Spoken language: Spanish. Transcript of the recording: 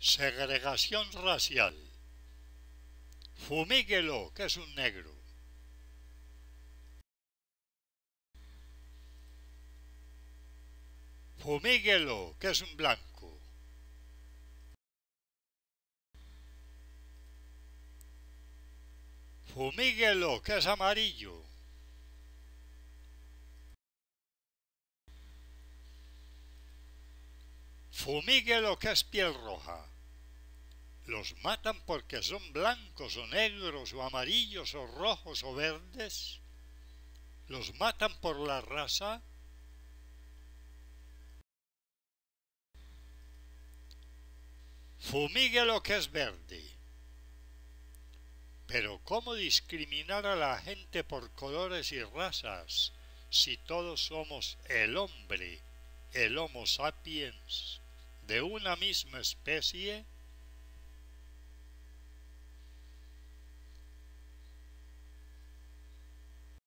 Segregación racial. Fumíguelo, que es un negro. Fumíguelo, que es un blanco. Fumíguelo, que es amarillo. Fumíguelo, que es piel roja. ¿Los matan porque son blancos o negros o amarillos o rojos o verdes? ¿Los matan por la raza? Fumigue lo que es verde. Pero ¿cómo discriminar a la gente por colores y razas si todos somos el hombre, el Homo sapiens, de una misma especie?